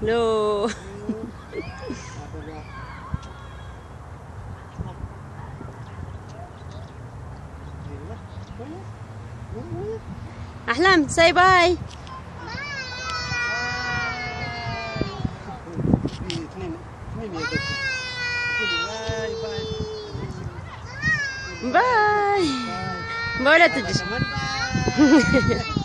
No. Ahlam, say bye. Bye. Bye. Bye. Bye. Bye. Bye.